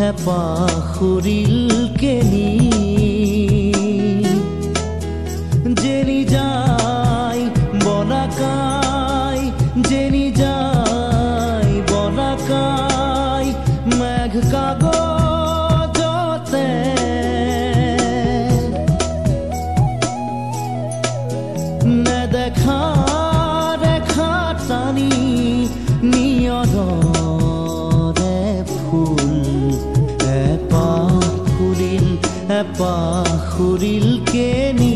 হেঁপাহৰিল কেনি জেনি যায় বনাকা ಕುರಿಲ್ ಕೇನಿ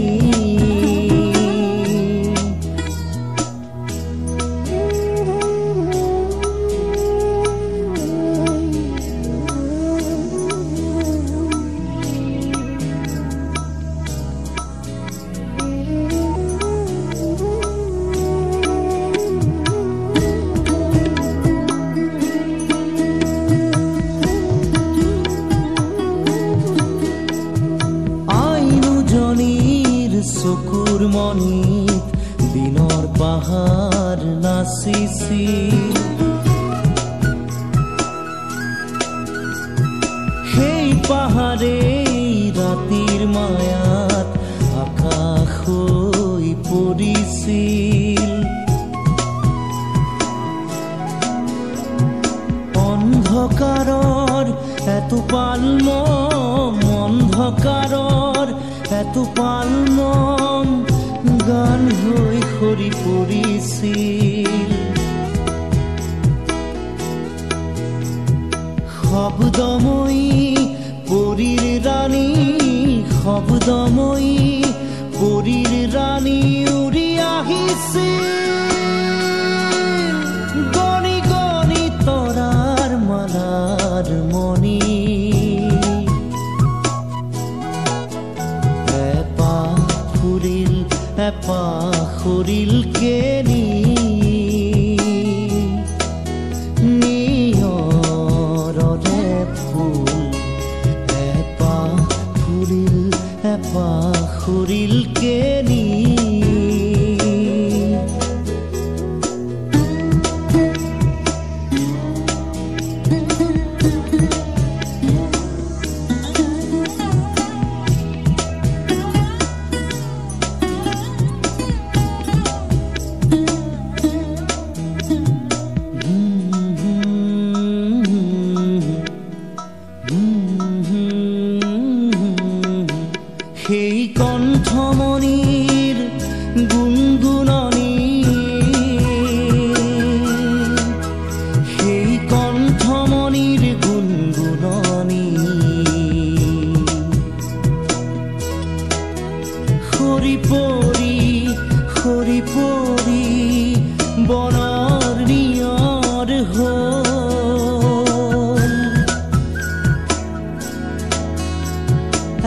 চকুৰ মণিত দিনৰ পাহাৰ নাচিছিল সেই পাহাৰে ৰাতিৰ মায়াত আকাশ হৈ পৰিছিল। অন্ধকাৰৰ, এটোপাল মম অন্ধকাৰৰ, এটোপাল মম গান সৰি পৰিছিল শব্দময়ী পৰীৰ ৰাণী শব্দময়ী। பாகுரில் கேனீ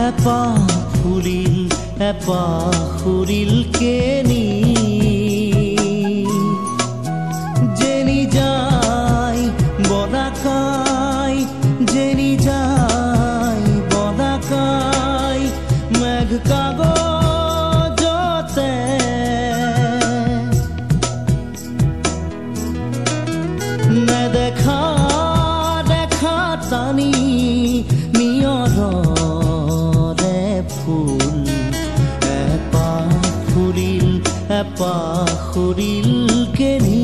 এপাহ ফুৰিল এপাহ ফুৰিল কেনি পাহৰিল কেনি